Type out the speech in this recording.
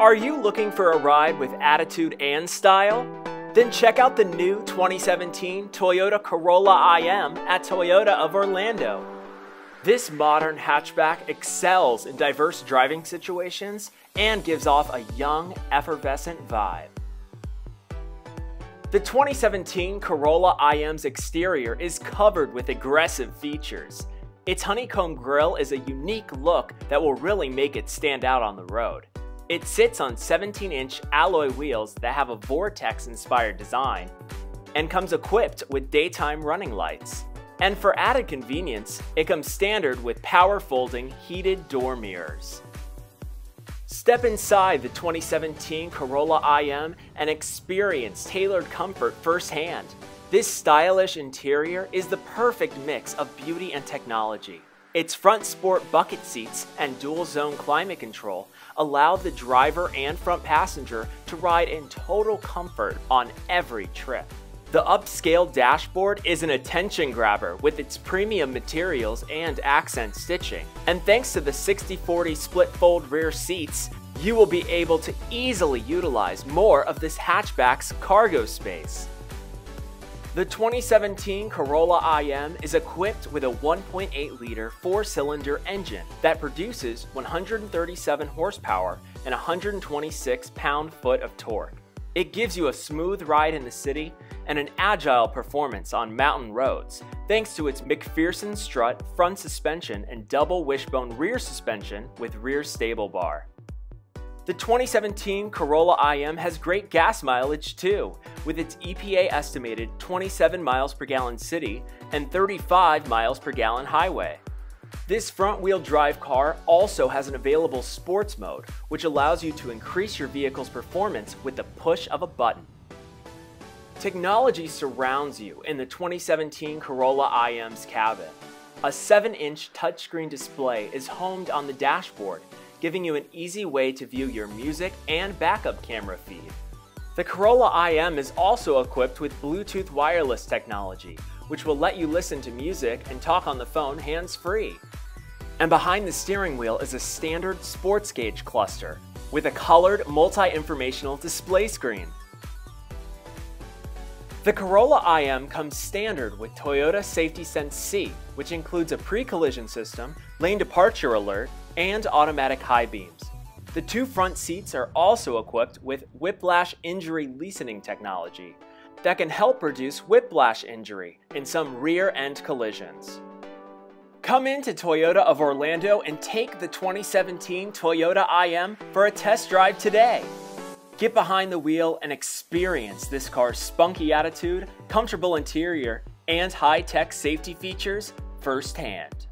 Are you looking for a ride with attitude and style? Then check out the new 2017 Toyota Corolla IM at Toyota of Orlando. This modern hatchback excels in diverse driving situations and gives off a young, effervescent vibe. The 2017 Corolla IM's exterior is covered with aggressive features. Its honeycomb grille is a unique look that will really make it stand out on the road. It sits on 17-inch alloy wheels that have a Vortex-inspired design and comes equipped with daytime running lights. And for added convenience, it comes standard with power folding heated door mirrors. Step inside the 2017 Corolla IM and experience tailored comfort firsthand. This stylish interior is the perfect mix of beauty and technology. Its front sport bucket seats and dual zone climate control allow the driver and front passenger to ride in total comfort on every trip. The upscale dashboard is an attention grabber with its premium materials and accent stitching. And thanks to the 60-40 split fold rear seats, you will be able to easily utilize more of this hatchback's cargo space. The 2017 Corolla IM is equipped with a 1.8 liter four cylinder engine that produces 137 horsepower and 126 pound foot of torque. It gives you a smooth ride in the city and an agile performance on mountain roads thanks to its MacPherson strut front suspension and double wishbone rear suspension with rear stable bar. The 2017 Corolla IM has great gas mileage too, with its EPA estimated 27 miles per gallon city and 35 miles per gallon highway. This front-wheel drive car also has an available sports mode, which allows you to increase your vehicle's performance with the push of a button. Technology surrounds you in the 2017 Corolla IM's cabin. A 7-inch touchscreen display is homed on the dashboard giving you an easy way to view your music and backup camera feed. The Corolla IM is also equipped with Bluetooth wireless technology, which will let you listen to music and talk on the phone hands-free. And behind the steering wheel is a standard sports gauge cluster with a colored multi-informational display screen. The Corolla IM comes standard with Toyota Safety Sense C, which includes a pre-collision system, lane departure alert, and automatic high beams. The two front seats are also equipped with whiplash injury lessening technology that can help reduce whiplash injury in some rear-end collisions. Come into Toyota of Orlando and take the 2017 Toyota IM for a test drive today. Get behind the wheel and experience this car's spunky attitude, comfortable interior, and high-tech safety features firsthand.